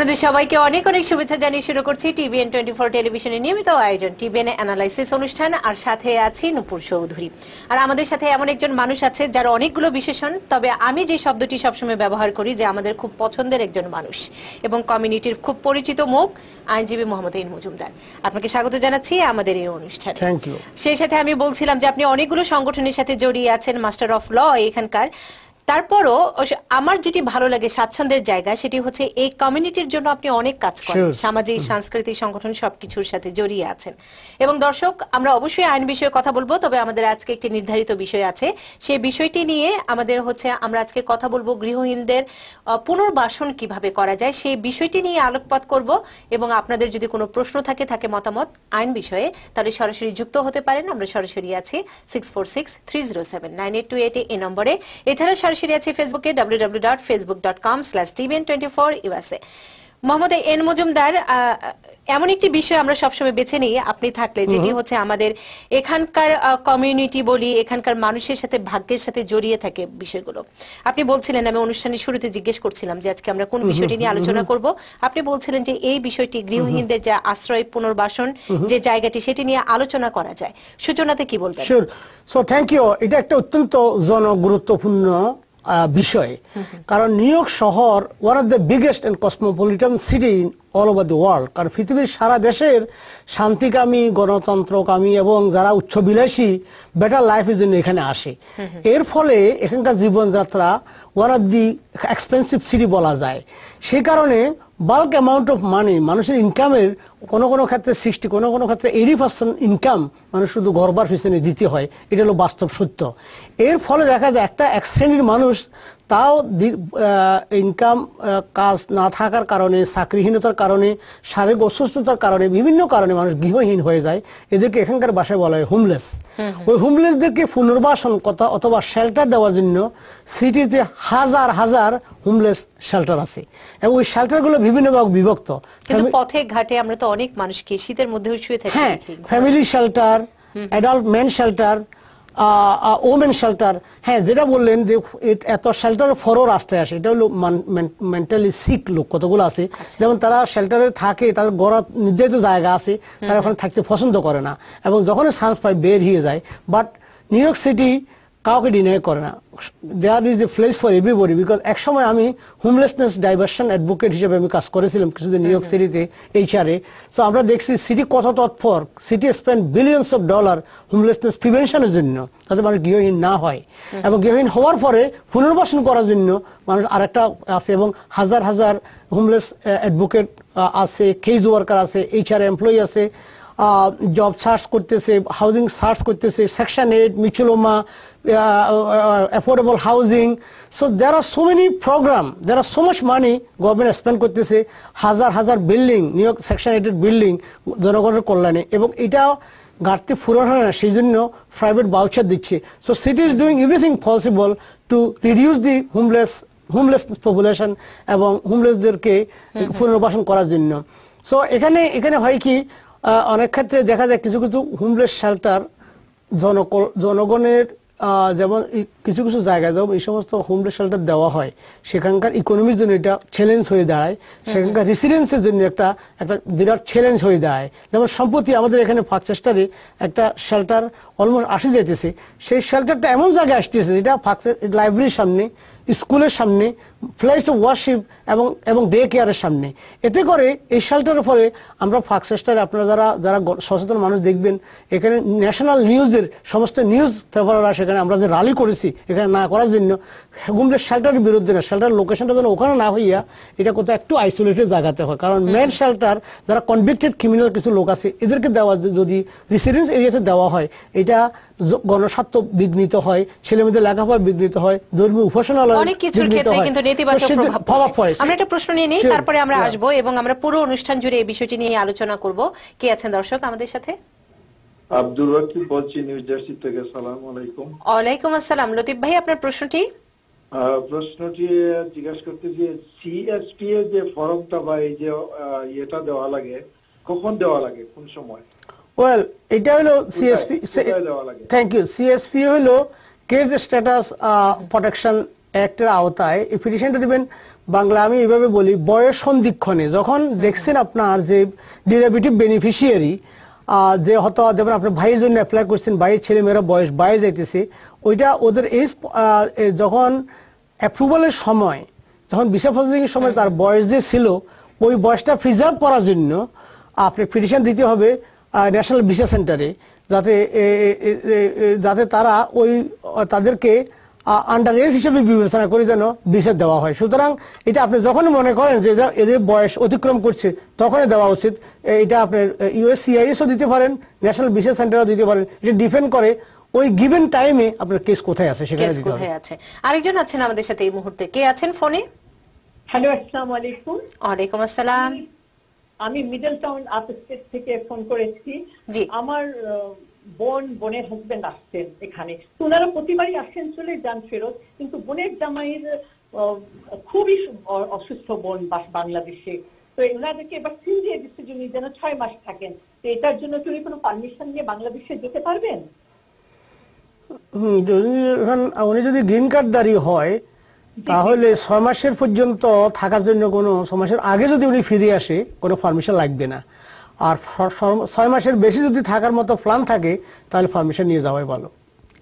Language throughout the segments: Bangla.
আপনাদের সবাইকে অনেক অনেক শুভেচ্ছা জানিয়ে শুরু করছি টিভিএন টোয়েন্টি ফোর টেলিভিশনের নিয়মিত আয়োজন টিভিএন অ্যানালাইসিস অনুষ্ঠান আর সাথে আছি নুপুর চৌধুরী। আর আমাদের সাথে এমন একজন মানুষ আছে যার অনেকগুলো বিশেষণ তবে আমি যে শব্দটি সবসময় ব্যবহার করি যে আমাদের খুব পছন্দের একজন মানুষ এবং কমিউনিটির খুব পরিচিত মুখ আইনজীবী মোহাম্মদ ইন মজুমদার। আপনাকে স্বাগত জানাচ্ছি আমাদের এই অনুষ্ঠানে। সেই সাথে আমি বলছিলাম যে আপনি অনেকগুলো সংগঠনের সাথে জড়িয়ে আছেন মাস্টার অফ ল এখানকার। তারপরও আমার যেটি ভালো লাগে স্বাচ্ছন্দ্যের জায়গা সেটি হচ্ছে এই কমিউনিটির জন্য আপনি অনেক কাজ করেন। সামাজিক সাংস্কৃতিক সংগঠন সবকিছুর সাথে জড়িয়ে আছেন। এবং দর্শক আমরা অবশ্যই আইন বিষয়ে কথা বলব তবে আমাদের আজকে একটি নির্ধারিত বিষয় আছে। সেই বিষয়টি নিয়ে আমাদের হচ্ছে আমরা আজকে কথা বলব গৃহহীনদের পুনর্বাসন কীভাবে করা যায় সেই বিষয়টি নিয়ে আলোকপাত করব। এবং আপনাদের যদি কোনো প্রশ্ন থাকে থাকে মতামত আইন বিষয়ে তাহলে সরাসরি যুক্ত হতে পারেন। আমরা সরাসরি আছি six four six three zero seven nine eight two eight এই নম্বরে। এছাড়া সরাসরি আছি ফেসবুকে W W dot Facebook dot com slash TVN twenty four USA Mohammad N Majumdar এমন একটি বিষয় আমরা সবসময় বেছে নিই আপনি থাকলে যেটি হচ্ছে আমাদের এখানকার কমিউনিটি বলি এখানকার মানুষের সাথে ভাগ্যের সাথে জড়িয়ে থাকে বিষয়গুলো। আপনি বলছিলেন আমি অনুষ্ঠানের শুরুতে জিজ্ঞেস করছিলাম যে আজকে আমরা কোন বিষয়টি নিয়ে আলোচনা করব। আপনি বলছিলেন যে এই বিষয়টি গৃহহীনদের যে আশ্রয় পুনর্বাসন যে জায়গাটি সেটি নিয়ে আলোচনা করা যায়। সূচনাতে কি বলবেন? সো থ্যাংক ইউ এটা একটা অত্যন্ত জনগুরুত্বপূর্ণ বিষয়। কারণ নিউ ইয়র্ক শহর one of the biggest and cosmopolitan city in all over the world কারণ পৃথিবীর সারা দেশের শান্তিকামী, গণতন্ত্রকামী এবং যারা উচ্চবিলাসী বেটার লাইফের জন্য এখানে আসে। এর ফলে এখানকার জীবনযাত্রা one of the expensive city বলা যায়। সেই কারণে বাল্ক অ্যামাউন্ট অফ মানি মানুষের ইনকামের কোনো কোনো ক্ষেত্রে সিক্সটি কোনো কোনো ক্ষেত্রে এইটি পার্সেন্ট ইনকাম মানুষ শুধু গড়বার পিছনে দিতে হয়। এটা হলো বাস্তব সত্য। এর ফলে দেখা যায় একটা এক শ্রেণির মানুষ তাও ইনকাম কাজ না থাকার কারণে চাকরিহীনতার কারণে শারীরিক অসুস্থতার কারণে বিভিন্ন কারণে মানুষ গৃহহীন হয়ে যায়। এদেরকে এখানকার বাসায় বলা হয় হোমলেস ওই হোমলেসদেরকে পুনর্বাসন কথা অথবা শেল্টার দেওয়ার জন্য সিটিতে হাজার হাজার হোমলেস শেল্টার আছে। এবং ওই শেল্টারগুলো বিভিন্ন ভাগ বিভক্ত। পথে ঘাটে আমরা তো অনেক মানুষকে শীতের মধ্যেও শুয়ে থাকি হ্যাঁ family shelter adult men shelter women shelter হ্যাঁ যেটা বললেন যে এত শেল্টার ফরও রাস্তায় আসে। এটা হলো মেন্টালি সিক লোক কতগুলো আছে। যেমন তারা শেল্টারে থাকে তাদের গড়া নির্ধারিত জায়গা আছে তারা ওখানে থাকতে পছন্দ করে না। এবং যখন চান্স পায় বের হয়ে যায়। বাট নিউ ইয়র্ক সিটি কাউকে ডিনাই করে না। There is a place for everybody because একসময় আমি হোমলেসনেস ডাইভার্সন অ্যাডভোকেট হিসেবে আমি কাজ করেছিলাম কিছুদিন নিউ ইয়র্ক সিটিতে এইচআরে সো আমরা দেখছি সিটি কত তৎপর। City spend billions of dollar homelessness প্রিভেনশনের জন্য যাতে মানুষ গৃহহীন না হয়। এবং গৃহহীন হওয়ার পরে পুনর্বাসন করার জন্য মানুষ আরেকটা আছে এবং হাজার হাজার হোমলেস অ্যাডভোকেট আছে কেজ ওয়ার্কার আছে এইচআর এমপ্লয়ি আছে। জব সার্চ করতেছে হাউজিং সার্চ করতেছে section eight Mitchell Lama affordable housing so there are so many program there are so much money government spend করতেছে হাজার হাজার বিল্ডিং নিউ ইয়র্ক সেকশন এইটের বিল্ডিং জনগণের কল্যাণে। এবং এটা ঘাটতি পূরণ হয় না সেই জন্য প্রাইভেট বাউচার দিচ্ছে। So city is doing everything possible to reduce the homeless homeless population এবং হোমলেসদেরকে পুনর্বাসন করার জন্য। সো এখানে এখানে হয় কি অনেক ক্ষেত্রে দেখা যায় কিছু কিছু হোমলেস শেল্টার জনগণের যেমন কিছু কিছু জায়গায় যেমন এই সমস্ত হোমলেস শেল্টার দেওয়া হয়, সেখানকার ইকোনমির জন্য এটা চ্যালেঞ্জ হয়ে দাঁড়ায়, সেখানকার রেসিডেন্সের জন্য একটা একটা বিরাট চ্যালেঞ্জ হয়ে দাঁড়ায়। যেমন সম্প্রতি আমাদের এখানে ফার্চেস্টারে একটা শেল্টার অলমোস্ট আসে যেতেছে সেই শেল্টারটা এমন জায়গায় আসতেছে যেটা লাইব্রেরির সামনে স্কুলের সামনে প্লেস অফ ওয়ার্শিপ এবং এবং ডে কেয়ারের সামনে। এতে করে এই শেল্টারের ফলে আমরা ফাকসেস্টারে আপনারা যারা যারা সচেতন মানুষ দেখবেন এখানে ন্যাশনাল নিউজের সমস্ত নিউজ পেপাররা সেখানে আমরা যে রালি করেছি এখানে না করার জন্য গুমলের শেল্টারের বিরুদ্ধে না শেল্টার লোকেশনটা যেন ওখানে না হইয়া এটা কোথাও একটু আইসোলেটেড জায়গাতে হয়। কারণ মেন শেল্টার যারা কনভিক্টেড ক্রিমিনাল কিছু লোক আছে এদেরকে দেওয়া যদি রেসিডেন্স এরিয়াতে দেওয়া হয় এটা জ- গণস্বার্থ বিঘ্নিত হয় ছেলে মেয়েদের লেখাপড়া বিঘ্নিত হয় ধর্মীয় উপাসনালয় অনেক কিছুর ক্ষেত্রে কিন্তু নেতিবাচক প্রভাব পড়ে। আমরা একটা প্রশ্ন নিয়ে নিই তারপরে আমরা. আসব এবং আমরা পুরো অনুষ্ঠান জুড়ে এই বিষয়টি নিয়ে আলোচনা করব। কে আছেন দর্শক আমাদের সাথে? আব্দুর রকিব বলছি নিউ জার্সি থেকে। সালাম আলাইকুম। ওয়ালাইকুম আসসালাম। লতিফ ভাই আপনার প্রশ্নটি? আহ, প্রশ্নটি জিজ্ঞাসা করতে যে সিএসপি এর যে ফর্মটা বা এই যে আহ, ইয়েটা দেওয়া লাগে কখন দেওয়া লাগে কোন সময়? ওয়েল এটা হলো সিএসপি? থ্যাংক ইউ সিএসপি হলো কেস স্ট্যাটাস প্রোটেকশন অ্যাক্টের আওতায়। এই পিটিশনটা দিবেন বাংলা আমি এইভাবে বলি বয়স সন্ধিক্ষণে। যখন দেখছেন আপনার যে ডিরাবিটিভ বেনিফিশিয়ারি যে হয়তো যেমন আপনার ভাইয়ের জন্য অ্যাপ্লাই করছেন ভাইয়ের ছেলে মেয়েরা বয়স বাইরে যাইতেছে ওইটা ওদের এই যখন অ্যাপ্রুভালের সময় যখন ভিসা প্রসেসিং সময় তার বয়স যে ছিল ওই বয়সটা প্রিজার্ভ করার জন্য আপনি পিটিশন দিতে হবে। ন্যাশনাল ভিসা সেন্টারে যাতে যাতে তারা ওই তাদেরকে আন্ডার এজ হিসেবে বিবেচনা করে যেন ভিসা দেওয়া হয়। সুতরাং এটা আপনি যখনই মনে করেন যে এদের বয়স অতিক্রম করছে তখনই দেওয়া উচিত। এটা আপনার ইউএসসিআইএসও দিতে পারেন ন্যাশনাল ভিসা সেন্টারও দিতে পারেন। এটা ডিপেন্ড করে ওই গিভেন টাইমে আপনার কেস কোথায় আছে সেখানে দিতে হবে। কোথায় আছে? আরেকজন আছেন আমাদের সাথে এই মুহূর্তে। কে আছেন ফোনে? হ্যালো আসসালামু আলাইকুম। ওয়ালাইকুম আসসালাম। আমি মিডল টাউন আপ স্টেট থেকে ফোন করেছি। আমার বোন বোনের হাজবেন্ড আসছেন এখানে। ওনারা প্রতিবারই আসছেন চলে যান ফেরত কিন্তু বোনের জামাইয়ের আহ, খুবই অসুস্থ বোন বাংলাদেশে। তো ওনাদেরকে এবার সিন দিয়ে দিচ্ছে যে উনি যেন ছয় মাস থাকেন। তো এটার জন্য তুমি কোনো পারমিশন নিয়ে বাংলাদেশে যেতে পারবেন? হুম, যদি উনি যদি গ্রিন কার্ডদারি হয় তাহলে ছয় মাসের পর্যন্ত থাকার জন্য কোনো ছয় মাসের আগে যদি উনি ফিরে আসে কোনো পারমিশন লাগবে না। আর ছয় মাসের বেশি যদি থাকার মতো প্ল্যান থাকে তাহলে পারমিশন নিয়ে যাওয়াই ভালো।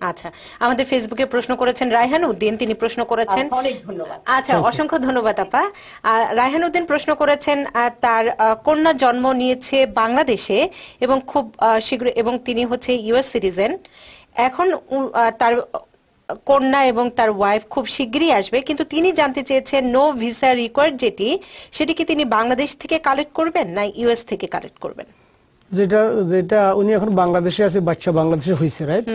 আচ্ছা আমাদের ফেসবুকে প্রশ্ন করেছেন রায়হান উদ্দিন তিনি প্রশ্ন করেছেন আচ্ছা, অনেক ধন্যবাদ। আচ্ছা অসংখ্য ধন্যবাদ আপা। আর রায়হান উদ্দিন প্রশ্ন করেছেন তার আহ, কন্যা জন্ম নিয়েছে বাংলাদেশে এবং খুব আহ, শীঘ্র এবং তিনি হচ্ছে ইউএস সিটিজেন এখন তার কন্যা এবং তার ওয়াইফ খুব শিগগিরই আসবে কিন্তু তিনি জানতে চেয়েছেন নো ভিসা রিকোয়ার্ড যেটি সেটি কি তিনি বাংলাদেশ থেকে কালেক্ট করবেন না ইউএস থেকে কালেক্ট করবেন? যেটা যেটা উনি এখন বাংলাদেশে আছে বাচ্চা বাংলাদেশে হয়েছে রাইট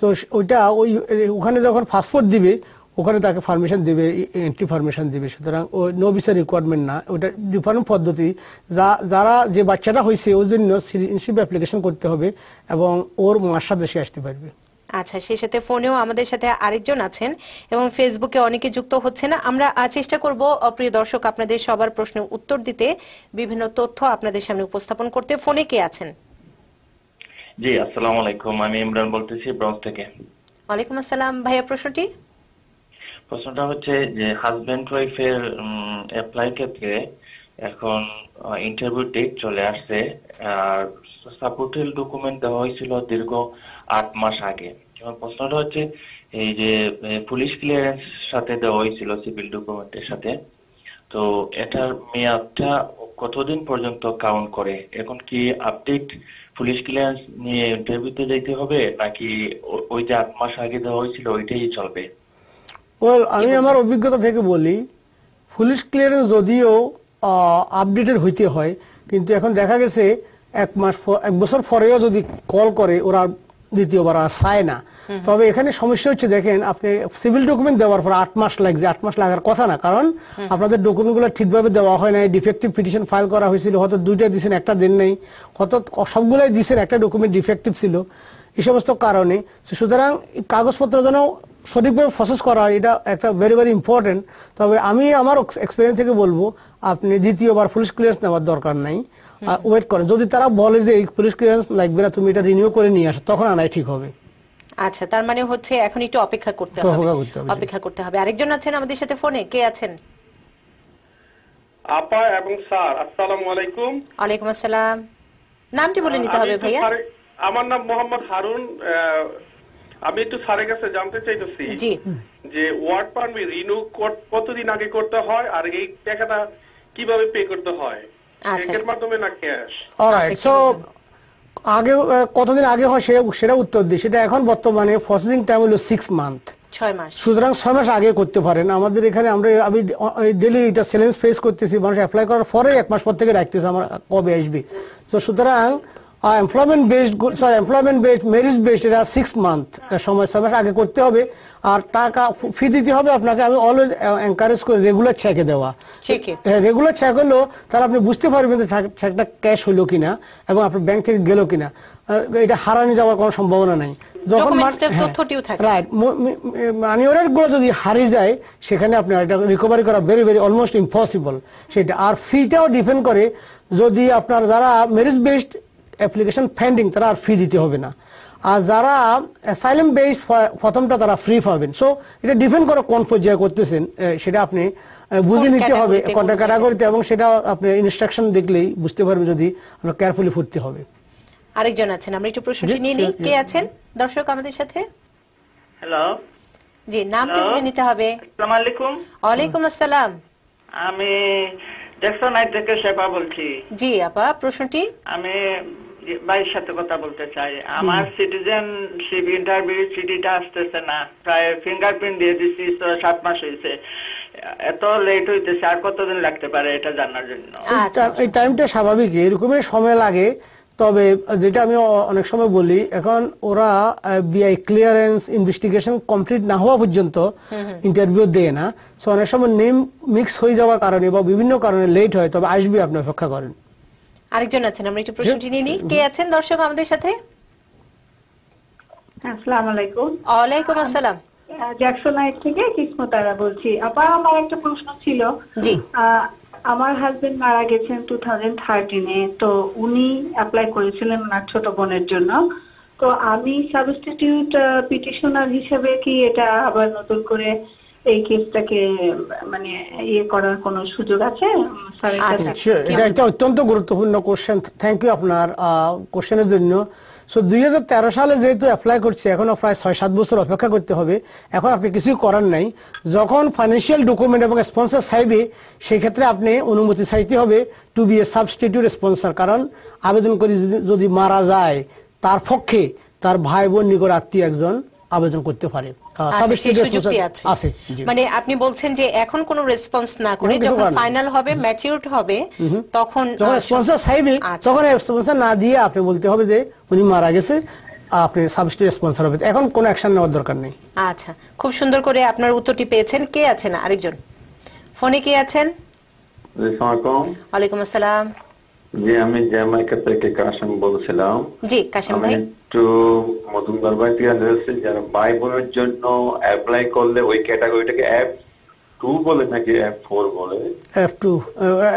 তো ওইটা ওই ওখানে যখন পাসপোর্ট দিবে ওখানে তাকে পারমিশন দিবে এন্ট্রি পারমিশন দিবে সুতরাং ও নো ভিসা রিকোয়ারমেন্ট না। ওটা ডিফারেন্ট পদ্ধতি। যা যারা যে বাচ্চাটা হয়েছে ওই জন্য সিটিজেনশিপ অ্যাপ্লিকেশন করতে হবে এবং ওর মাসার দেশে আসতে পারবে। আচ্ছা সেই সাথে ফোনেও আমাদের সাথে আরেকজন আছেন এবং ফেসবুকে অনেকে যুক্ত হচ্ছে না। আমরা চেষ্টা করব আহ, প্রিয় দর্শক আপনাদের সবার প্রশ্নের উত্তর দিতে বিভিন্ন তথ্য আপনাদের সামনে উপস্থাপন করতে। ফোনে কে আছেন? জি আসসালামু আলাইকুম। আমি ইমরান বলতেছি ব্রঞ্জ থেকে। ওয়ালাইকুম আসসালাম। ভাইয়া প্রশ্নটি? প্রশ্নটা হচ্ছে যে হাজবেন্ড ওয়াইফের অ্যাপ্লাই ক্ষেত্রে এখন ইন্টারভিউ ডেট চলে আসছে আর সাপোর্টেল ডকুমেন্ট দেওয়া হয়েছিল দীর্ঘ আট মাস আগে। এবং প্রশ্নটা হচ্ছে, এই যে পুলিশ ক্লিয়ারেন্স সাথে দেওয়া হয়েছিল সিভিল ডকুমেন্টের সাথে, তো এটার মেয়াদটা কতদিন পর্যন্ত কাউন্ট করে? এখন কি আপডেট পুলিশ ক্লিয়ারেন্স নিয়ে ইন্টারভিউতে যেতে হবে, নাকি ওই যে আট মাস আগে দেওয়া হয়েছিল, ওইটাই চলবে? ওয়েল আমি আমার অভিজ্ঞতা থেকে বলি পুলিশ ক্লিয়ারেন্স যদিও আপডেটেড হইতে হয়, কিন্তু এখন দেখা গেছে এক মাস এক বছর পরেও যদি কল করে ওরা দ্বিতীয়বার আর চায় না। তবে এখানে সমস্যা হচ্ছে দেখেন আপনি সিভিল ডকুমেন্ট দেওয়ার পর আট মাস লাগছে আট মাস লাগার কথা না। কারণ আপনাদের ডকুমেন্টগুলো ঠিকভাবে দেওয়া হয় নাই ডিফেক্টিভ পিটিশন ফাইল করা হয়েছিল হয়তো দুইটা দিয়েছেন একটা দেন নাই। হয়তো সবগুলাই দিয়েছেন একটা ডকুমেন্ট ডিফেক্টিভ ছিল এই সমস্ত কারণে। সুতরাং কাগজপত্র যেন সঠিকভাবে প্রসেস করা হয় এটা একটা ভেরি ভেরি ইম্পর্টেন্ট তবে আমি আমার এক্সপিরিয়েন্স থেকে বলব আপনি দ্বিতীয়বার পুলিশ ক্লিয়ারেন্স নেওয়ার দরকার নাই। ওয়েট করেন। যদি তারা বলে যে এই পুলিশ ক্লিয়ারেন্স লাগবে না তুমি এটা রিনিউ করে নিয়ে আসো তখন আনাই ঠিক হবে। আচ্ছা তার মানে হচ্ছে এখন একটু অপেক্ষা করতে হবে। অপেক্ষা করতে হবে, আরেকজন আছেন আমাদের সাথে ফোনে কে আছেন? আপা এবং স্যার আসসালামু আলাইকুম। ওয়ালাইকুম আসসালাম। নামটি বলে নিতে হবে ভাইয়া। আমার নাম মোহাম্মদ হারুন আহ, আমি একটু স্যারের কাছে জানতে চাইতেছি জি। যে ওয়ার্ড পারমিট রিনিউ কতদিন আগে করতে হয় আর এই টাকাটা কীভাবে পে করতে হয়। চেকের মাধ্যমে না ক্যাশ অলরাইট আচ্ছা, সো আগে কতদিন আগে হয় সে সেটা উত্তর দিই। সেটা এখন বর্তমানে প্রসেসিং টাইম হলো সিক্স মান্থ ছয় মাস। সুতরাং ছয় মাস আগে করতে পারেন। আমাদের এখানে আমরা আমি ডেলি এটা চ্যালেঞ্জ ফেস করতেছি। মানুষ অ্যাপ্লাই করার পরে এক মাস পর থেকে রাখতেছে আমার কবে আসবে। তো সুতরাং employment based sorry employment based marriage based এটা সিক্স মান্থ সময় ছয় মাস আগে করতে হবে। আর টাকা ফি দিতে হবে আপনাকে আমি অলওয়েজ এনকারেজ করি রেগুলার চেকে দেওয়া। রেগুলার চেক হলো তাহলে আপনি বুঝতে পারবেন যে চেকটা ক্যাশ হলো কিনা এবং আপনার ব্যাংক থেকে গেল কিনা। এটা হারানি যাওয়ার কোনো সম্ভাবনা নাই। এর রাইট মানি অর্ডারগুলো যদি হারিয়ে যায় সেখানে আপনার এটা রিকভারি করা ভেরি ভেরি অলমোস্ট ইম্পসিবল সেটা আর ফিটাও ডিপেন্ড করে যদি আপনার যারা মেরিজ বেসড অ্যাপ্লিকেশন পেন্ডিং তারা আর ফি দিতে হবে না। আর যারা অ্যাসাইলাম বেস প্রথমটা তারা ফ্রি পাবেন। সো এটা ডিপেন্ড করে কোন পর্যায়ে করতেছেন সেটা আপনি বুঝে নিতে হবে কোনটা ক্যাটাগরিতে এবং সেটা আপনি ইনস্ট্রাকশন দেখলেই বুঝতে পারবেন যদি আপনার কেয়ারফুলি ফুটতে হবে। আরেকজন আছেন আমরা একটু প্রশ্নটি নিয়ে নিই। কে আছেন? দর্শক আমাদের সাথে? হ্যালো জি নামটি? বলে নিতে হবে। আসসালামু আলাইকুম। ওয়ালাইকুম আসসালাম। আমি জ্যাকসনাইট থেকে শেফা বলছি। জি আপা প্রশ্নটি? আমি ভাইয়ের সাথে কথা বলতে চাই। আমার সিটিজেনশিপ ইন্টারভিউ সিটিটা আসতেছে না। প্রায় ফিঙ্গারপ্রিন্ট দিয়ে দিচ্ছি তো সাত মাস হয়েছে এত লেট হইতেছে আর কতদিন লাগতে পারে এটা জানার জন্য? আচ্ছা। এই টাইমটা স্বাভাবিক এরকমই সময় লাগে। তবে যেটা আমি অনেক সময় বলি এখন ওরা বিআই ক্লিয়ারেন্স ইনভেস্টিগেশন কমপ্লিট না হওয়া পর্যন্ত ইন্টারভিউ দেয় না। সো অনেক সময় নেম মিক্স হয়ে যাওয়ার কারণে বা বিভিন্ন কারণে লেট হয় তবে আসবে আপনি অপেক্ষা করেন। আরেকজন আছেন আমরা একটু প্রশ্নটি নিয়ে নিই। কে আছেন দর্শক আমাদের সাথে? আসসালামু আলাইকুম ওয়ালাইকুম আসসালাম। জ্যাকসনাইট থেকে কিসমতারা বলছি। আপা আমার একটা প্রশ্ন ছিল। জি। আমার হাজবেন্ড মারা গেছেন টু থাউজেন্ড থার্টিনে তো উনি অ্যাপ্লাই করেছিলেন ওনার ছোট বোনের জন্য। তো আমি সাবস্টিটিউট পিটিশনার হিসেবে কি এটা আবার নতুন করে এই কেসটাকে মানে ইয়ে করার কোনো সুযোগ আছে? এটা আচ্ছা। একটা অত্যন্ত গুরুত্বপূর্ণ কোশ্চেন থ্যাংক ইউ আপনার কোশ্চেনের জন্য। সো দুই সালে যেহেতু অ্যাপ্লাই করছে এখনও প্রায় ছয় সাত বছর অপেক্ষা করতে হবে। এখন আপনি কিছুই করার নাই। যখন ফাইন্যান্সিয়াল ডকুমেন্ট এবং স্পন্সর চাইবে সেই ক্ষেত্রে আপনি অনুমতি চাইতে হবে to be a substitute sponsor কারণ আবেদন করে যদি- যদি মারা যায় তার পক্ষে তার ভাই বোন নিকট আত্মীয় একজন আবেদন করতে পারে। আছে মানে আপনি বলছেন যে এখন কোনো রেসপন্স না করে যখন ফাইনাল হবে ম্যাচিউরড হবে তখন যখন স্পন্সর চাইবে আচ্ছা। তখন স্পন্সর না দিয়ে আপনি বলতে হবে যে উনি মারা গেছে আপনি সাবস্টিটিউট স্পন্সর হবে। এখন কোনো অ্যাকশন নেওয়ার দরকার নেই। আচ্ছা খুব সুন্দর করে আপনার উত্তরটি পেয়েছেন। কে আছেন? আরেকজন। ফোনে কে আছেন? ওয়ালাইকুম আসসালাম। জি আমি জ্যামাইকা থেকে কাশিম বলছিলাম জি কাশিম ভাই। একটু মধুমদার ভাই থেকে জানতে যারা ভাই বোনের জন্য অ্যাপ্লাই করলে ওই ক্যাটাগরিটাকে এফ টু বলে নাকি এফ ফোর বলে? F two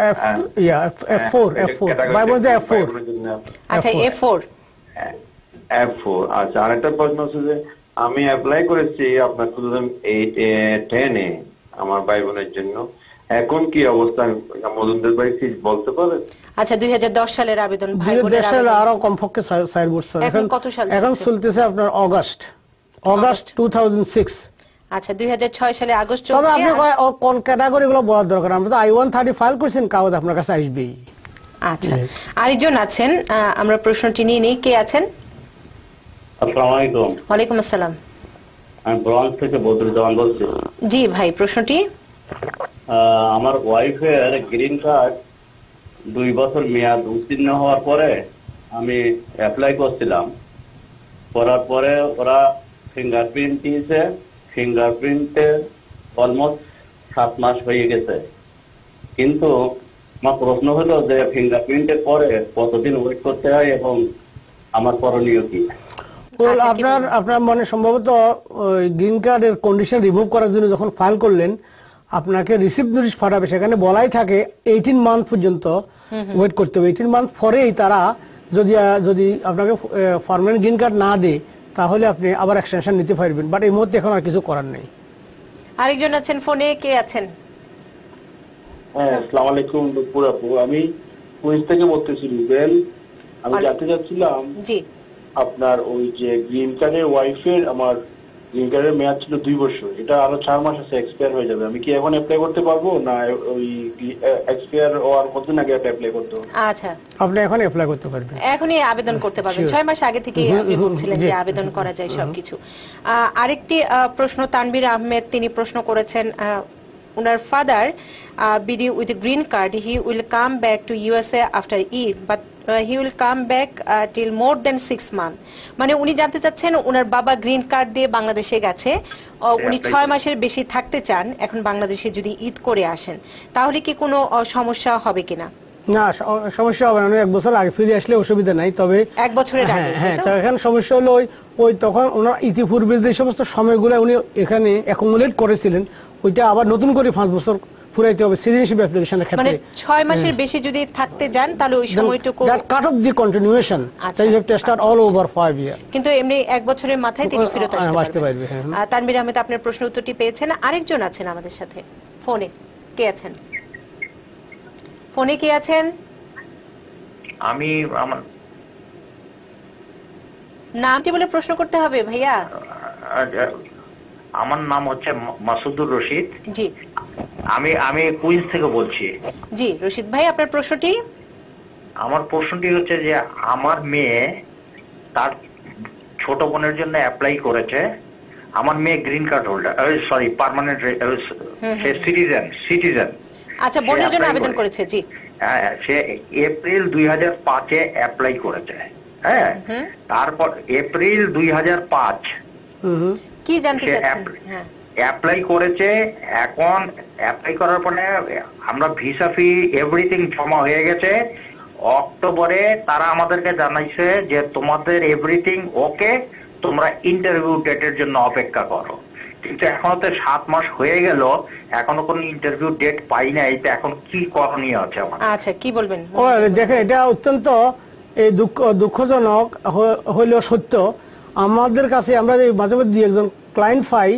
F. Yeah F four F four F four আচ্ছা এ ফোর এফ ফোর আচ্ছা আরেকটা প্রশ্ন হচ্ছে যে আমি অ্যাপ্লাই করেছি আপনার টু থাউজেন্ড এইট টেনে আমার ভাই বোনের জন্য। এখন কি অবস্থা? মধুমদার ভাই কি বলতে পারেন আচ্ছা দুই হাজার দশ সালের আবেদন ভাই বোনের দেশের আরও কমপক্ষে বছর। এখন কত সাল এখন চলতেছে আপনার অগাস্ট। অগাস্ট টু আচ্ছা সালে আগস্ট তবে আপনি আর- কয়- ও কোন ক্যাটাগরি গুলো বলার দরকার? আমরা তো আই ওয়ান থার্টি ফাইল করছেন কাগজ আপনার কাছে আসবেই। আচ্ছা আরেকজন আছেন আহ, আমরা প্রশ্নটি নিয়ে নিই। কে আছেন? আসসালামু আলাইকুম। ওয়ালাইকুম আসসালাম। আমি ব্রঞ্জ থেকে বদরুজ্জামান বলছি। জি ভাই প্রশ্নটি? আহ, আমার ওয়াইফের গ্রিন কার্ড দুই বছর মেয়াদ উত্তীর্ণ হওয়ার পরে আমি অ্যাপ্লাই করছিলাম। করার পরে ওরা ফিঙ্গারপ্রিন্ট দিয়েছে। ফিঙ্গারপ্রিন্টে অলমোস্ট সাত মাস হয়ে গেছে। কিন্তু আমার প্রশ্ন হলো যে ফিঙ্গারপ্রিন্টের পরে কতদিন ওয়েট করতে হয় এবং আমার করণীয় কি? আচ্ছা, আপনার আপনার মানে সম্ভবত গ্রিন কার্ডের কন্ডিশন রিমুভ করার জন্য যখন ফাইল করলেন আপনাকে রিসিপ্ট নোটিশ পাঠাবে। সেখানে বলাই থাকে এইটিন মান্থ পর্যন্ত ওয়েট করতে হবে। এইটিন মান্থ পরেই তারা যদি যদি আপনাকে পার্মানেন্ট গ্রিন কার্ড না দেয় তাহলে আপনি আবার এক্সটেনশন নিতে পারবেন। বাট এই মুহূর্তে এখন আর কিছু করার নেই। আরেকজন আছেন ফোনে কে আছেন? হ্যাঁ আসসালামু আলাইকুম দুপুর আপু। আমি কুইজ থেকে বলতেছি রুবেল। আমি জানতে চাচ্ছিলাম জি। আপনার ওই যে গ্রিন কার্ডের ওয়াইফের আমার গ্রিন কার্ডের মেয়াদ ছিল দুই বছর। এটা আরও চার মাস আছে এক্সপায়ার হয়ে যাবে। আমি কি এখন অ্যাপ্লাই করতে পারব? না ওই এক্সপায়ার হওয়ার কতদিন আগে অ্যাপ্লাই করতে হবে? আচ্ছা। আপনি এখন অ্যাপ্লাই করতে পারবেন। এখনই আবেদন করতে পারবেন। ছয় মাস আগে থেকে আপনি বলছিলেন যে আবেদন করা যায় সবকিছু। আহ, আরেকটি আহ, প্রশ্ন তানভীর আহমেদ তিনি প্রশ্ন করেছেন আহ, উনার father BD with green card he will come back to USA after Eid but he will come back till more then six month মানে উনি জানতে চাচ্ছেন উনার বাবা গ্রিন কার্ড দিয়ে বাংলাদেশে গেছে। উনি ছয় মাসের বেশি থাকতে চান এখন বাংলাদেশে যদি ঈদ করে আসেন। তাহলে কি কোনো সমস্যা হবে কিনা? না সমস্যা হবে না। এক বছর আগে ফিরে আসলে অসুবিধা নাই তবে এক বছরের হ্যাঁ আগে, হ্যাঁ? তো? এখানে সমস্যা হলো ওই ওই তখন ওনার ইতিপূর্বে যে সমস্ত সময়গুলো উনি এখানে অ্যাকুমুলেট করেছিলেন ওইটা আবার নতুন করে পাঁচ বছর পুরাইতে হবে সিটিজেনশিপ অ্যাপ্লিকেশনের মানে ক্ষেত্রে ছয় মাসের বেশি যদি থাকতে যান তাহলে ওই সময়টুকু cut off the continuation আচ্ছা। so you have to start all over five কিন্তু এমনি এক বছরের মাথায় তিনি ফেরত হ্যাঁ, আসতে আসতে পারবে, হ্যাঁ। তানভীর আহমেদ আপনার প্রশ্ন উত্তরটি পেয়েছেন। আরেকজন আছেন আমাদের সাথে। ফোনে। কে আছেন? ফোনে কে আছেন? আমি আমার নামটি বলে প্রশ্ন করতে হবে ভাইয়া। আমার নাম হচ্ছে মাসুদুর রশিদ। জি। আমি আমি কুইন্স থেকে বলছি। জি রশিদ ভাই আপনার প্রশ্নটি? আমার প্রশ্নটি হচ্ছে যে আমার মেয়ে তার ছোট বোনের জন্য অ্যাপ্লাই করেছে। আমার মেয়ে green card holder sorry permanent সে সিটিজেন সিটিজেন আচ্ছা বোনের জন্য আবেদন করেছে। জি। হ্যাঁ সে এপ্রিল দুই হাজার পাঁচে অ্যাপ্লাই করেছে। হ্যাঁ তারপর এপ্রিল দুই হাজার পাঁচ কি জানতে চাচ্ছেন? হ্যাঁ। অ্যাপ্লাই করেছে এখন অ্যাপ্লাই করার পরে আমরা ভিসা ফি এভরিথিং জমা হয়ে গেছে। অক্টোবরে তারা আমাদেরকে জানাইছে যে তোমাদের এভরিথিং ওকে তোমরা ইন্টারভিউ ডেটের জন্য অপেক্ষা করো। কিন্তু এখনও তো সাত মাস হয়ে গেল এখনও কোনো ইন্টারভিউ ডেট পাই নাই তো এখন কি করণীয় আছে আমার? আচ্ছা কি বলবেন? ও দেখেন এটা অত্যন্ত এই দুঃখ দুঃখজনক হ- হইলেও সত্য। আমাদের কাছে আমরা যে মাঝে মধ্যে দুই একজন ক্লায়েন্ট পাই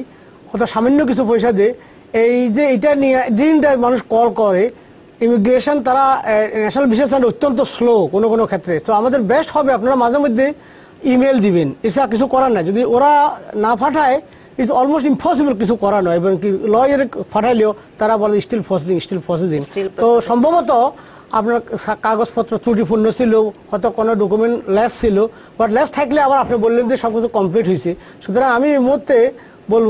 অর্থাৎ সামান্য কিছু পয়সা দিয়ে। এই যে এটা নিয়ে দিনটা মানুষ কল করে ইমিগ্রেশন তারা ন্যাশনাল বিশেষ অত্যন্ত স্লো কোনো কোনো ক্ষেত্রে। তো আমাদের বেস্ট হবে আপনারা মাঝে মধ্যে ইমেল দিবেন। এছাড়া কিছু করার নাই। যদি ওরা না পাঠায় ইটস অলমোস্ট ইম্পসিবল কিছু করা নয়। এবং কি লয়ের পাঠাইলেও তারা বলে স্টিল প্রসেসিং স্টিল প্রসেসিং তো সম্ভবত আপনার কাগজপত্র ত্রুটিপূর্ণ ছিল হয়তো কোনো ডকুমেন্ট লেস ছিল বাট লেস থাকলে আবার আপনি বললেন যে সবকিছু কমপ্লিট হয়েছে। সুতরাং আমি এই মুহূর্তে বলব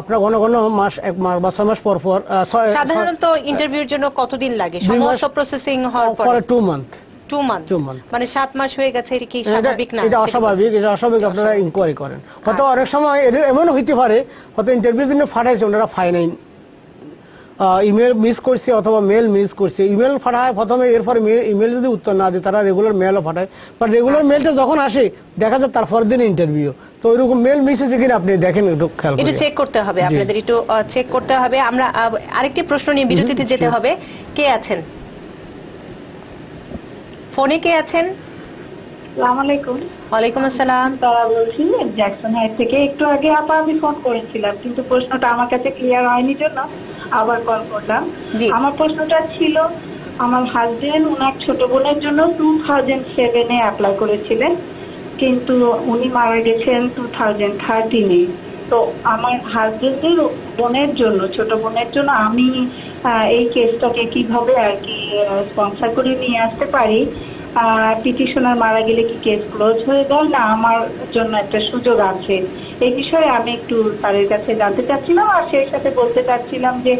আপনার ঘন ঘন মাস এক মাস বা ছয় মাস পর পর সাধারণত ইন্টারভিউর জন্য কতদিন লাগে? সমস্ত প্রসেসিং হওয়ার পরে? টু মান্থ টু মান্থ মানে সাত মাস হয়ে গেছে এটা কি স্বাভাবিক না? এটা অস্বাভাবিক এটা অস্বাভাবিক আপনারা ইনকোয়ারি করেন। হয়তো অনেক সময় এমন হইতে পারে হয়তো ইন্টারভিউ জন্য ফাটাইছে ওনারা ফাই নাই ইমেল মিস করছে অথবা মেল মিস করছে। ইমেল পাঠায় প্রথমে এরপরে ইমেল যদি উত্তর না দেয় তারা রেগুলার মেলও পাঠায়। বাট রেগুলার মেলটা যখন আসে দেখা যায় তারপর দিন ইন্টারভিউ তো ওইরকম মেল মিস হয়েছে কিনা আপনি দেখেন একটু খেয়াল একটু চেক করতে হবে আপনাদের একটু চেক করতে হবে। আমরা আরেকটি প্রশ্ন নিয়ে বিরতিতে যেতে হবে। কে আছেন? ফোনে কে আছেন? সালাম আলাইকুম। ওয়ালাইকুম আসসালাম। তারা বলছি জ্যাকসন হাইট থেকে একটু আগে আপা আমি ফোন করেছিলাম কিন্তু প্রশ্নটা আমার কাছে ক্লিয়ার হয়নি জন্য আবার কল করলাম। আমার প্রশ্নটা ছিল আমার হাজবেন্ড ওনার ছোট বোনের জন্য টু থাউজেন্ড সেভেনে অ্যাপ্লাই করেছিলেন কিন্তু উনি মারা গেছেন টু থাউজেন্ড থার্টিনে তো আমার হাজবেন্ডের বোনের জন্য ছোট বোনের জন্য আমি এই কেসটাকে কীভাবে আর কি স্পন্সর করে নিয়ে আসতে পারি পিটিশনার মারা গেলে কি কেস ক্লোজ হয়ে যায়? না আমার জন্য একটা সুযোগ আছে। এই বিষয়ে আমি একটু স্যারের কাছে জানতে চাচ্ছিলাম আর সেই সাথে বলতে চাচ্ছিলাম যে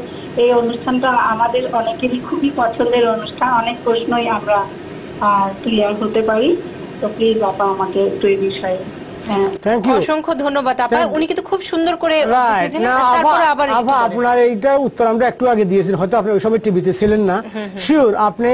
এই অনুষ্ঠানটা আমাদের অনেকেরই খুবই পছন্দের অনুষ্ঠান। অনেক প্রশ্নই আমরা ক্লিয়ার হতে পারি। তো প্লিজ আপা আমাকে একটু এই বিষয়ে হ্যাঁ অসংখ্য ধন্যবাদ আপা। উনি কিন্তু খুব সুন্দর করে। আপনার এইটা উত্তর আমরা একটু আগে দিয়েছেন হয়তো আপনি ওই সময় টিভিতে ছিলেন না। শিওর আপনি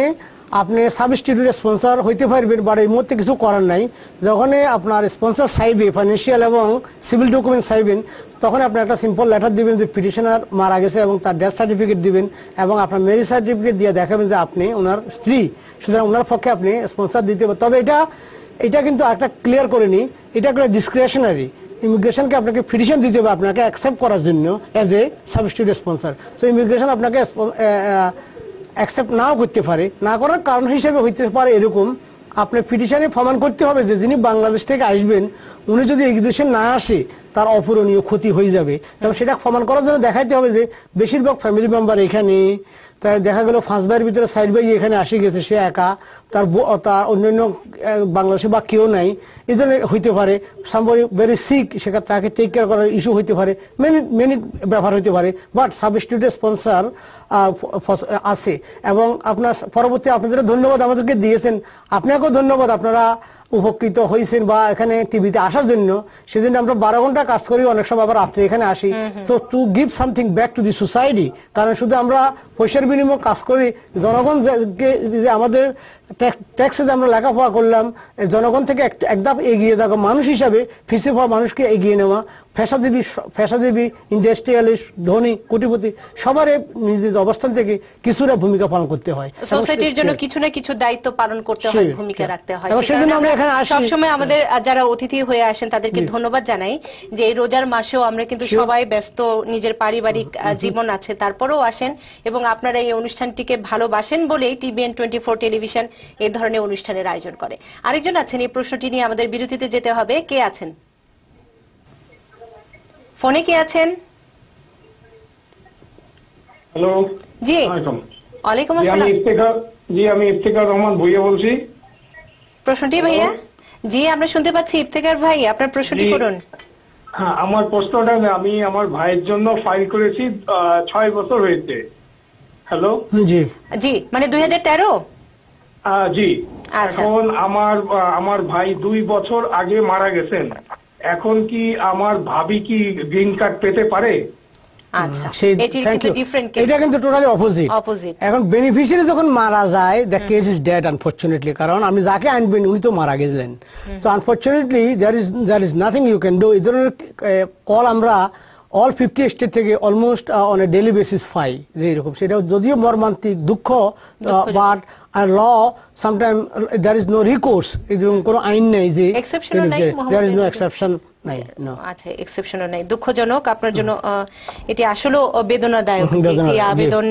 আপনি সাবস্টিটিউট স্পন্সর হইতে পারবেন বাট এই মুহূর্তে কিছু করার নাই। যখনই আপনার স্পন্সর চাইবে ফাইন্যান্সিয়াল এবং সিভিল ডকুমেন্ট চাইবেন তখন আপনি একটা সিম্পল লেটার দিবেন যে পিটিশনার মারা গেছে এবং তার ডেথ সার্টিফিকেট দিবেন এবং আপনার ম্যারেজ সার্টিফিকেট দিয়ে দেখাবেন যে আপনি ওনার স্ত্রী, সুতরাং ওনার পক্ষে আপনি স্পন্সর দিতে পারেন তবে এটা এটা কিন্তু একটা ক্লিয়ার করে নি, এটা একটা ডিসক্রিশনারি ইমিগ্রেশনকে আপনাকে পিটিশন দিতে হবে আপনাকে অ্যাকসেপ্ট করার জন্য অ্যাজ এ সাবস্টিটিউট স্পন্সর তো ইমিগ্রেশন আপনাকে অ্যাকসেপ্ট নাও করতে পারে। না করার কারণ হিসেবে হইতে পারে এরকম। আপনার পিটিশনে প্রমাণ করতে হবে যে, যিনি বাংলাদেশ থেকে আসবেন উনি যদি এই দেশে না আসে, তার অপূরণীয় ক্ষতি হয়ে যাবে। এবং সেটা প্রমাণ করার জন্য দেখাইতে হবে যে, বেশিরভাগ ফ্যামিলি মেম্বার এখানে, তাই দেখা গেল পাঁচ ভাইয়ের ভিতরে সাইড ভাই এখানে আসে গেছে, সে একা। তার তার অন্যান্য বাংলাদেশে বা কেউ নাই। এই জন্য হইতে পারে ভেরি সিক সেখানে তাকে টেক কেয়ার করার ইস্যু হইতে পারে। মেনি মেনি ব্যাপার হইতে পারে বাট সাবস্টিটিউট স্পন্সার আছে। এবং আপনার, পরবর্তী আপনাদের ধন্যবাদ আমাদেরকে দিয়েছেন। আপনাকেও ধন্যবাদ, আপনারা উপকৃত হয়েছেন বা এখানে টিভিতে আসার জন্য সেজন্য আমরা বারো ঘণ্টা কাজ করি অনেক সময় আবার রাত্রে এখানে আসি। তো to give something back to the society কারণ শুধু আমরা পয়সার বিনিময়ে কাজ করি জনগণ যে আমাদের ট্যাক্সে যে আমরা লেখাপড়া করলাম জনগণ থেকে এক- এক ধাপ এগিয়ে যাওয়া মানুষ হিসাবে ফিসে পাওয়া মানুষকে এগিয়ে নেওয়া স- পেশাজীবী ইন্ডাস্ট্রিয়ালিস্ট ধনী কোটিপতি সবার নিজ নিজ অবস্থান থেকে কিছুটা ভূমিকা পালন করতে হয়। সোসাইটির জন্য কিছু না কিছু দায়িত্ব পালন করতে হয় ভূমিকা রাখতে হয়। সেজন্য আমরা এখানে আসি। সবসময় আমাদের যারা অতিথি হয়ে আসেন তাদেরকে ধন্যবাদ জানাই যে এই রোজার মাসেও আমরা কিন্তু সবাই ব্যস্ত নিজের পারিবারিক জীবন আছে তারপরেও আসেন এবং আপনারা এই অনুষ্ঠানটিকে ভালোবাসেন বলেই টিভিএন টোয়েন্টি ফোর টেলিভিশন এই ধরনের অনুষ্ঠানের আয়োজন করে। আরেকজন আছেন এই প্রশ্নটি নিয়ে আমাদের বিরতিতে যেতে হবে। কে আছেন? ফোনে কে আছেন? হ্যালো। জি। ওয়ালাইকুম। আসসালাম। জি আমি ইফতেখার রহমান ভুইয়া বলছি। প্রশ্নটি ভাইয়া? জি আমরা শুনতে পাচ্ছি ইফতেখার ভাই আপনার প্রশ্নটি করুন। হ্যাঁ আমার প্রশ্নটা আমি আমার ভাইয়ের জন্য ফাইল করেছি আহ, ছয় বছর হয়েছে। হ্যালো। জি। জি মানে দুই হাজার তেরো? জি। আচ্ছা। এখন আমার আমার ভাই দুই বছর আগে মারা গেছেন। এখন কি আমার ভাবি কি গ্রিন কার্ড পেতে পারে? আচ্ছা। সেই এটি thank কিন্তু you. ডিফারেন্ট এটা কিন্তু। টোটালি অপোজিট এখন বেনিফিশিয়ারি যখন মারা যায় the case is dead unfortunately কারণ আমি যাকে আনবেন উনি তো মারা গেছিলেন। তো unfortunately there is there is nothing you can do এই ধরনের কল আমরা অল ফিফটি স্টেট থেকে almost on a daily basis পাই যে এরকম। সেটা যদিও মর্মান্তিক দুঃখ but our law is no recourse এরকম কোনো আইন নেই যে Exception নাই, নাই no. আচ্ছা এক্সেপশনও নাই। দুঃখজনক আপনার জন্য এটি আসলে বেদনাদায়ক যে। আবেদন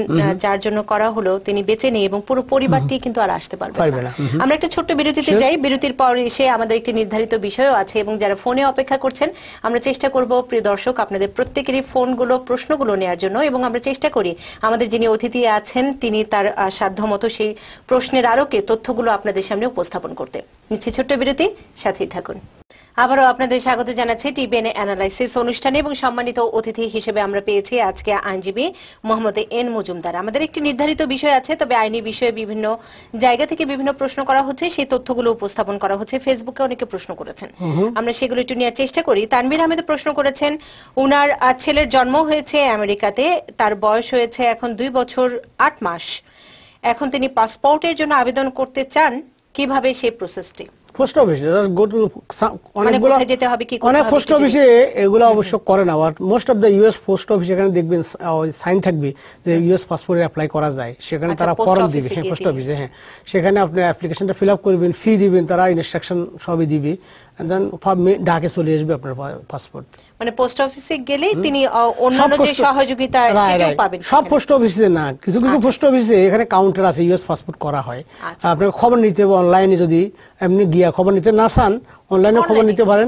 যার জন্য করা হলো তিনি বেঁচে নেই এবং পুরো পরিবারটি কিন্তু আর আসতে পারবে না। আমরা একটা ছোট্ট বিরতিতে যাই। বিরতির পর এসে আমাদের একটি নির্ধারিত বিষয়ও আছে এবং যারা ফোনে অপেক্ষা করছেন আমরা চেষ্টা করব প্রিয় দর্শক আপনাদের প্রত্যেকেরই ফোনগুলো প্রশ্নগুলো নেওয়ার জন্য এবং আমরা চেষ্টা করি। আমাদের যিনি অতিথি আছেন তিনি তার সাধ্যমতো সেই প্রশ্নের আলোকে তথ্যগুলো আপনাদের সামনে উপস্থাপন করতে। নিচ্ছে ছোট্ট বিরতি সাথেই থাকুন। আবারও আপনাদের স্বাগত জানাচ্ছি টিবিএন অ্যানালাইসিস অনুষ্ঠানে এবং সম্মানিত অতিথি হিসেবে আমরা পেয়েছি আজকে আইনজীবী মোহাম্মদ এন মজুমদার। আমাদের একটি নির্ধারিত বিষয় আছে তবে আইনি বিষয়ে বিভিন্ন জায়গা থেকে বিভিন্ন প্রশ্ন করা হচ্ছে সেই তথ্যগুলো উপস্থাপন করা হচ্ছে। ফেসবুকে অনেকে প্রশ্ন করেছেন। আমরা সেগুলো একটু নেওয়ার চেষ্টা করি। তানভীর আহমেদ প্রশ্ন করেছেন উনার ছেলের জন্ম হয়েছে আমেরিকাতে তার বয়স হয়েছে এখন দুই বছর আট মাস। এখন তিনি পাসপোর্টের জন্য আবেদন করতে চান কীভাবে সেই প্রসেসটি পোস্ট অফিসে গো টু অনেকগুলো যেতে হবে, কি অনেক পোস্ট অফিসে এগুলো অবশ্য করে না most of the US post office এখানে দেখবেন সাইন থাকবে যে ইউএস পাসপোর্ট অ্যাপ্লাই করা যায়। সেখানে আচ্ছা, তারা ফর্ম দিবে হ্যাঁ পোস্ট অফিসে হ্যাঁ। সেখানে আপনি অ্যাপ্লিকেশনটা ফিল আপ করবেন ফি দিবেন তারা ইনস্ট্রাকশন সবই দিবে দেন ডাকে চলে আসবে আপনার পাসপোর্ট মানে পোস্ট অফিসে গেলে তিনি অন্যান্য যে সহযোগিতা সেটাও পাবেন সব পোস্ট অফিসে না কিছু কিছু পোস্ট অফিসে এখানে কাউন্টার আছে ইউএস পাসপোর্ট করা হয়। আচ্ছা। আপনার খবর নিতে হবে অনলাইনে যদি এমনি গিয়া খবর নিতে না চান অনলাইনে খবর নিতে পারেন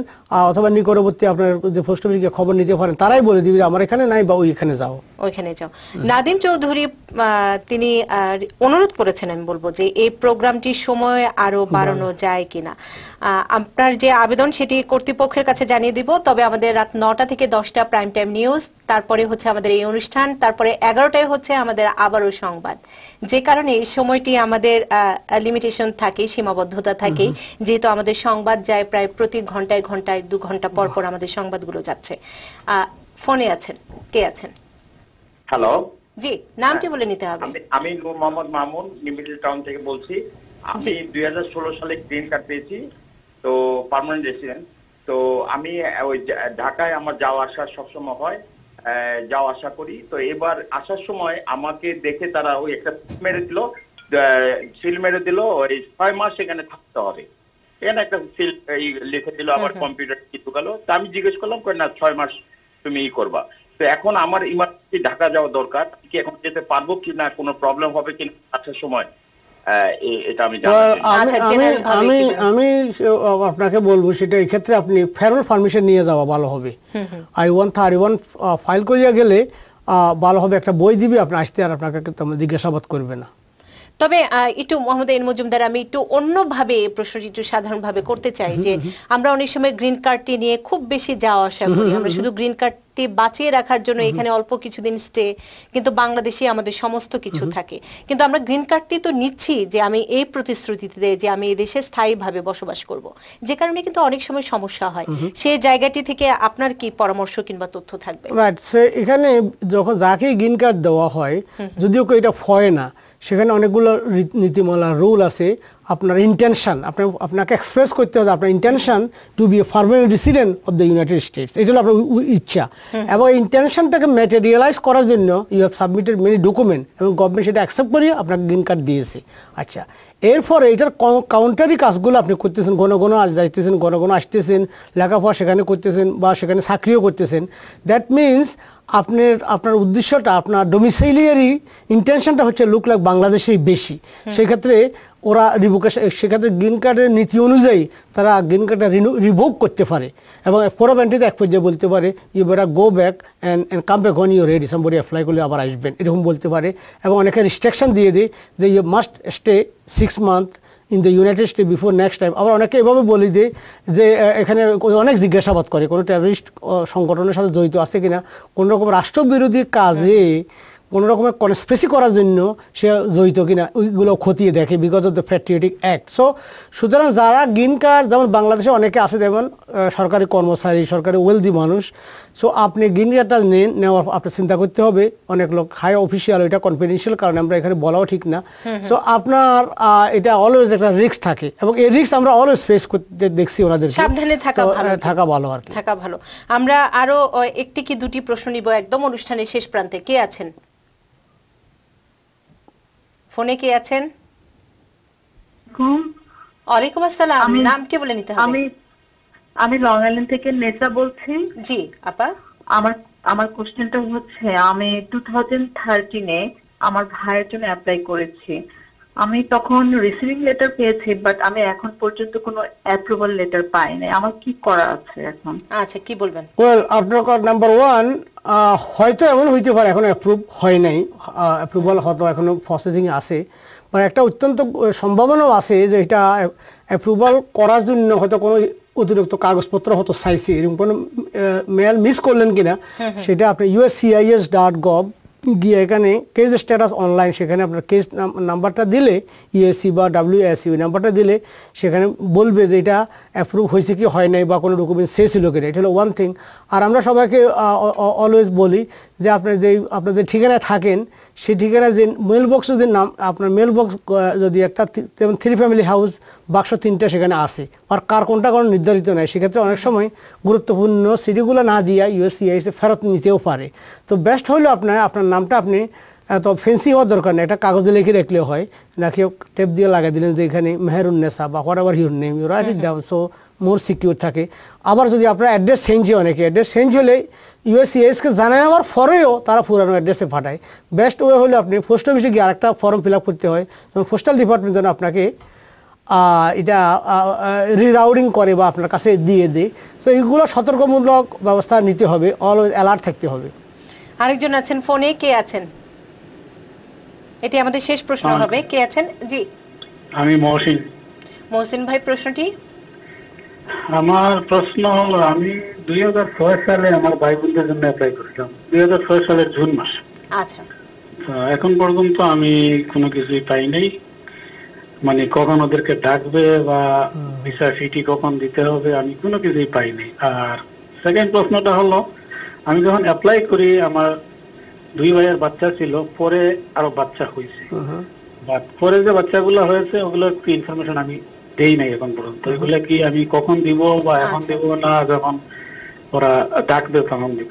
অথবা নিকটবর্তী আপনার যে পোস্ট অফিসে খবর নিতে পারেন তারাই বলে দিবে আমার এখানে নাই বা ওইখানে যাও। ওইখানে যাও। নাদিম চৌধুরী তিনি অনুরোধ করেছেন আমি বলব যে এই প্রোগ্রামটির সময় আরও বাড়ানো যায় কিনা। আপনার যে আবেদন সেটি কর্তৃপক্ষের কাছে জানিয়ে দিব তবে আমাদের রাত নটা থেকে দশটা প্রাইম টাইম নিউজ তারপরে হচ্ছে আমাদের এই অনুষ্ঠান তারপরে এগারোটায় হচ্ছে আমাদের আবারও সংবাদ। যে কারণে এই সময়টি আমাদের লিমিটেশন থাকে সীমাবদ্ধতা থাকে যেহেতু আমাদের সংবাদ যায় প্রায় প্রতি ঘন্টায় ঘন্টায় দু ঘণ্টা পর পর আমাদের সংবাদগুলো যাচ্ছে। আহ, ফোনে আছেন। কে আছেন? হ্যালো। জি নামটি বলে নিতে হবে। আমি Noor Mohammad Mamun New Middletown থেকে বলছি। আমি। দুই সালে গ্রিন কার্ড পেয়েছি তো পার্মানেন্ট রেসিডেন্ট। তো আমি ওই ঢাকায় আমার যাওয়া আসা সবসময় হয়। আহ, যাওয়া আসা করি। তো এবার আসার সময় আমাকে দেখে তারা ওই একটা সিল মেরে দিল সিল মেরে দিল ওই ছয় মাস এখানে থাকতে হবে। এখানে একটা সিল এই লিখে দিল আমার কম্পিউটার কিছু গেল তা আমি জিজ্ঞেস করলাম কই না ছয় মাস তুমি ই করবা। তো এখন আমার ইমার্জেন্সি ঢাকা যাওয়া দরকার কি এখন যেতে পারব কি না কোনো প্রবলেম হবে কি না আসার সময়? এটা আমি আমি আচ্ছা, আমি আপনাকে বলব সেটা এই ক্ষেত্রে আপনি ফেরল পারমিশন নিয়ে যাওয়া ভালো হবে। I one thirty one file করিয়া গেলে আহ, ভালো হবে। একটা বই দিবে আপনি আসতে আর আপনাকে জিজ্ঞাসাবাদ করবে না। তবে একটু মোহাম্মদ এন মজুমদার আমি একটু অন্যভাবে প্রশ্নটি একটু সাধারণভাবে করতে চাই যে আমরা অনেক সময় গ্রিন কার্ডটি নিয়ে খুব বেশি যাওয়া আসা করি। আমরা শুধু গ্রিন কার্ডটি বাঁচিয়ে রাখার জন্য এখানে অল্প কিছুদিন স্টে কিন্তু বাংলাদেশে আমাদের সমস্ত কিছু থাকে। কিন্তু আমরা গ্রিন কার্ডটি তো নিচ্ছি যে আমি এই প্রতিশ্রুতিতে যে আমি এই দেশে স্থায়ীভাবে বসবাস করব। যে কারণে কিন্তু অনেক সময় সমস্যা হয়। সেই জায়গাটি থেকে আপনার কি পরামর্শ কিংবা তথ্য থাকবে? রাইট এখানে যখন যাকে গ্রিন কার্ড দেওয়া হয় যদিও কেউ এটা ফয় না সেখানে অনেকগুলো নীতিমালা রুল আছে। আপনার ইন্টেনশন আপনার আপনাকে এক্সপ্রেস করতে হবে আপনার intention to be a permanent resident of the United States এটা হলো আপনার ইচ্ছা। এবং এই ইন্টেনশনটাকে ম্যাটেরিয়ালাইজ করার জন্য you have submitted many document এবং গভর্নমেন্ট সেটা অ্যাকসেপ্ট করে আপনাকে গ্রিন কার্ড দিয়েছে। আচ্ছা এরপরে এটার কাউন্টারি কাজগুলো আপনি করতেছেন ঘন ঘন আস যাইতেছেন ঘন ঘন আসতেছেন লেখাপড়া সেখানে করতেছেন বা সেখানে চাকরিও করতেছেন। দ্যাট মিনস আপনার আপনার উদ্দেশ্যটা আপনার ডোমিসাইলিয়ারি ইন্টেনশনটা হচ্ছে লুক লাইক বাংলাদেশেই বেশি। সেক্ষেত্রে ওরা রিভোকেশন সেক্ষেত্রে গ্রিন কার্ডের নীতি অনুযায়ী তারা গ্রিন কার্ডটা রিভোক করতে পারে। এবং পরবর্তীতে এক পর্যায়ে বলতে পারে you better go back and and come back on your ready somebody apply করলে আবার আসবেন। এরকম বলতে পারে। এবং অনেকে রিস্ট্রিকশন দিয়ে দেয় যে you must stay six month in the United State before next time আবার অনেকে এভাবে বলে দেয় যে এখানে অনেক জিজ্ঞাসাবাদ করে। কোনো টেররিস্ট সংগঠনের সাথে জড়িত আছে কিনা? কোনো রকম রাষ্ট্রবিরোধী কাজে কোনো রকমের কনস্পেসি করার জন্য সে জড়িত কিনা ওইগুলো খতিয়ে দেখে because of the patriotic act so সুতরাং যারা গ্রিন কার্ড যেমন বাংলাদেশে অনেকে আছে যেমন সরকারি কর্মচারী সরকারি ওয়েলদি মানুষ সো আপনি গ্রিন কার্ডটা নেন নেওয়ার আপনার চিন্তা করতে হবে অনেক লোক হাই অফিসিয়াল এটা কনফিডেন্সিয়াল কারণে আমরা এখানে বলাও ঠিক না। সো আপনার এটা অলওয়েজ একটা রিস্ক থাকে এবং এই রিস্ক আমরা অলওয়েজ ফেস করতে দেখছি ওনাদের সাবধানে থাকা ভালো। থাকা ভালো আর থাকা ভালো। আমরা আরও একটি কি দুটি প্রশ্ন নিব একদম অনুষ্ঠানের শেষ প্রান্তে। কে আছেন? ফোনে কে আছেন? ওয়ালাইকুম আসসালাম আমি- নামটি বলে নিতে হবে। আমি আমি লং আইল্যান্ড থেকে নেতা বলছি। জি আপা। আমার আমার কোশ্চেনটা হচ্ছে আমি টু থাউজেন্ড থার্টিনে আমার ভাইয়ের জন্য অ্যাপ্লাই করেছি। আমি তখন রিসিভিং লেটার পেয়েছি বাট আমি এখন পর্যন্ত কোনো অ্যাপ্রুভাল লেটার পাইনি। আমার কি করা আছে এখন? আচ্ছা কি বলবেন? ওয়েল আপনার নাম্বার ওয়ান হয়তো এমন হইতে পারে এখন অ্যাপ্রুভ হয় নাই। অ্যাপ্রুভাল হয়তো এখনও প্রসেসিং আছে। মানে একটা অত্যন্ত সম্ভাবনাও আছে যে এটা অ্যাপ্রুভাল করার জন্য হয়তো কোনো অতিরিক্ত কাগজপত্র হয়তো চাইছে। এরকম কোনো মেল মিস করলেন কিনা সেটা আপনি ইউএসসিআইএস ডট গভ গিয়ে এখানে কেস স্ট্যাটাস অনলাইন সেখানে আপনার কেস নাম্বারটা দিলে ইএসসি বা ডাব্লিউএসসি ওই নাম্বারটা দিলে সেখানে বলবে যে এটা অ্যাপ্রুভ হয়েছে কি, হয় নাই বা কোনো ডকুমেন্ট শেষ ছিল কিনা। এটা হলো ওয়ান থিং আর আমরা সবাইকে অলওয়েজ বলি যে আপনার যে আপনার যে ঠিকানায় থাকেন সেই ঠিকানায় যে মেল বক্স যদি নাম, আপনার মেল বক্স যদি একটা যেমন থ্রি ফ্যামিলি হাউস বাক্স তিনটা সেখানে আসে আর কার কোনটা কোনো নির্ধারিত নয় সেক্ষেত্রে অনেক সময় গুরুত্বপূর্ণ সিটিগুলো না দিয়ে ইউএসসিআইসি ফেরত নিতেও পারে। তো বেস্ট হলো আপনার আপনার নামটা আপনি এত ফেন্সি হওয়ার দরকার নেই। একটা কাগজে লিখে রাখলেও হয়। না কেউ টেপ দিয়ে লাগাই দিলেন যে এখানে মেহেরুন্নেসা বা whatever your name you write it down so more secure থাকে। আবার যদি আপনার অ্যাড্রেস চেঞ্জ হয় অনেকে অ্যাড্রেস চেঞ্জ হলে ইউএসসিএসকে জানায় নেওয়ার পরেও তারা পুরানো অ্যাড্রেসে পাঠায়। বেস্ট ওয়ে হলে আপনি পোস্ট অফিসে গিয়ে আরেকটা ফর্ম ফিল আপ করতে হয়। এবং পোস্টাল ডিপার্টমেন্ট যেন আপনাকে এটা রিরাউডিং করে বা আপনার কাছে দিয়ে দেয়। তো এইগুলো সতর্কমূলক ব্যবস্থা নিতে হবে। অলওয়েজ অ্যালার্ট থাকতে হবে। আরেকজন আছেন ফোনে কে আছেন? এটি আমাদের শেষ প্রশ্ন হবে। কে আছেন? জি। আমি মহসিন। মহসিন ভাই প্রশ্নটি? আমার প্রশ্ন হলো আমি দুই হাজার ছয় সালে আমার ভাই বোনদের জন্য অ্যাপ্লাই করেছিলাম। দুই হাজার ছয় সালের জুন মাস। আচ্ছা। এখন পর্যন্ত আমি কোনো কিছুই পাই নাই। মানে কখন ওদেরকে ডাকবে বা ভিসা সিটি কখন দিতে হবে আমি কোনো কিছুই পাই নাই। আর সেকেন্ড প্রশ্নটা হলো আমি যখন অ্যাপ্লাই করি আমার দুই ভাইয়ের বাচ্চা ছিল পরে আরও বাচ্চা হয়েছে। বাট পরে যে বাচ্চাগুলো হয়েছে ওগুলো একটু ইনফরমেশন আমি দেই নাই এখন পর্যন্ত। এগুলো কি আমি কখন দিব বা এখন দিব না যখন ওরা ডাকবে তখন দিব।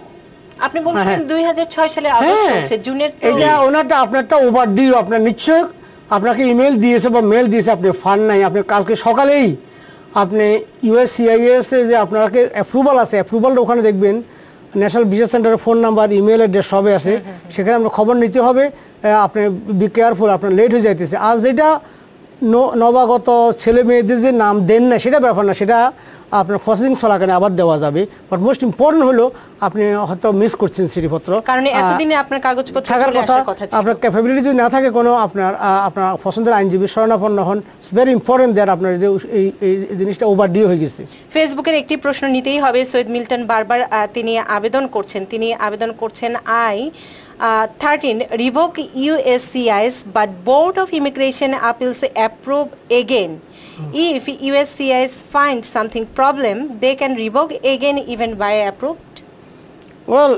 আপনি বলছেন দুই সালে আগস্ট চলছে জুনের এটা ওনারটা আপনারটা ওভার ডিউ আপনার নিশ্চয় আপনাকে ইমেল দিয়েছে বা মেল দিয়েছে আপনি ফান্ড নাই। আপনি কালকে সকালেই আপনি ইউএসসিআইএস এ যে আপনাকে অ্যাপ্রুভাল আছে অ্যাপ্রুভালটা ওখানে দেখবেন। ন্যাশনাল ভিসা সেন্টারের ফোন নাম্বার ইমেল অ্যাড্রেস সবে আছে। সেখানে আপনার খবর নিতে হবে। আপনি বি কেয়ারফুল আপনার লেট হয়ে যাইতেছে। আজ যেটা নবাগত ছেলে মেয়েদের যে নাম দেন না সেটা ব্যাপার না সেটা আপনার প্রসেসিং চলাকালীন আবার দেওয়া যাবে। বাট মোস্ট ইম্পর্টেন্ট হলো আপনি হয়তো মিস করছেন চিঠিপত্র। কারণ এতদিনে আপনার কাগজপত্র থাকার কথা আপনার ক্যাপাবিলিটি যদি না থাকে কোনো আপনার আপনার পছন্দের আইনজীবী শরণাপন্ন হন ইটস ভেরি ইম্পর্টেন্ট দ্যাট আপনার যে এই এই এই জিনিসটা ওভার ডিউ হয়ে গেছে। ফেসবুকের একটি প্রশ্ন নিতেই হবে সৈয়দ মিল্টন বারবার তিনি আবেদন করছেন তিনি আবেদন করছেন I thirteen revoke USCIS but board of immigration appeals approve again If USCIS finds something problem, they can revoke again even by approved. Well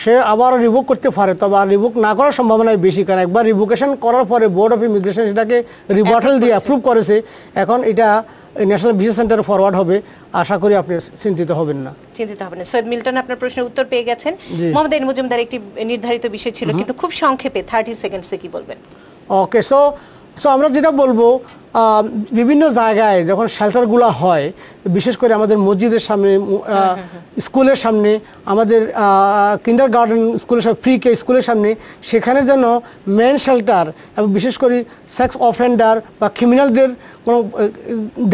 সে আবার রিভোক করতে পারে তবে আর রিভোক না করার সম্ভাবনা বেশি কারণ একবার রিভোকেশন করার পরে বোর্ড অফ ইমিগ্রেশন সেটাকে রিভার্টাল দিয়ে অ্যাপ্রুভ করেছে। এখন এটা ন্যাশনাল ভিসা সেন্টারে ফরওয়ার্ড হবে আশা করি আপনি চিন্তিত হবেন না। চিন্তিত হবেন না। সৈয়দ মিল্টন আপনার প্রশ্নের উত্তর পেয়ে গেছেন। মোহাম্মদ এন মজুমদার একটি নির্ধারিত বিষয় ছিল কিন্তু খুব সংক্ষেপে থার্টি সেকেন্ডসে কি বলবেন? ওকে সো সো আমরা যেটা বলব বিভিন্ন জায়গায় যখন শেল্টারগুলো হয় বিশেষ করে আমাদের মসজিদের সামনে স্কুলের সামনে আমাদের কিন্ডার গার্ডেন স্কুলের সামনে ফ্রি কে স্কুলের সামনে সেখানে যেন মেন শেল্টার এবং বিশেষ করে সেক্স অফেন্ডার বা ক্রিমিনালদের কোনো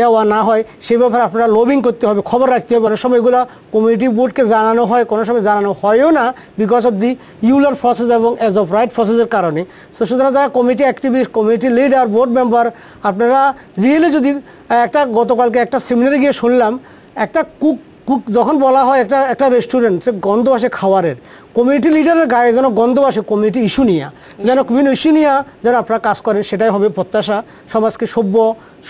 দেওয়া না হয় সেই ব্যাপারে আপনারা লবিং করতে হবে খবর রাখতে হবে। অনেক সময় এগুলো কমিউনিটি বোর্ডকে জানানো হয় কোনো সময় জানানো হয়ও না বিকজ অফ দি ইউলার প্রসেস এবং এজ অফ রাইট প্রসেসের কারণে। তো সুতরাং যারা committee activist committee leader board member আপনারা রিয়েলি যদি একটা গতকালকে একটা সেমিনারে গিয়ে শুনলাম একটা কুক কুক যখন বলা হয় একটা একটা রেস্টুরেন্ট সে গন্ধ আসে খাবারের। কমিউনিটি লিডারের গায়ে যেন গন্ধ আসে কমিউনিটি ইস্যু নিয়ে। যেন বিভিন্ন ইস্যু নিয়ে যেন আপনারা কাজ করেন সেটাই হবে প্রত্যাশা। সমাজকে সভ্য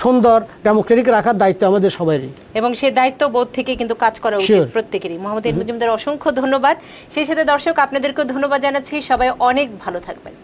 সুন্দর ডেমোক্রেটিক রাখার দায়িত্ব আমাদের সবারই এবং সেই দায়িত্ব বোধ থেকে কিন্তু কাজ করা উচিত প্রত্যেকেরই। মোহাম্মদ মজুমদার অসংখ্য ধন্যবাদ। সেই সাথে দর্শক আপনাদেরকেও ধন্যবাদ জানাচ্ছি। সবাই অনেক ভালো থাকবেন।